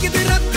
making me rock.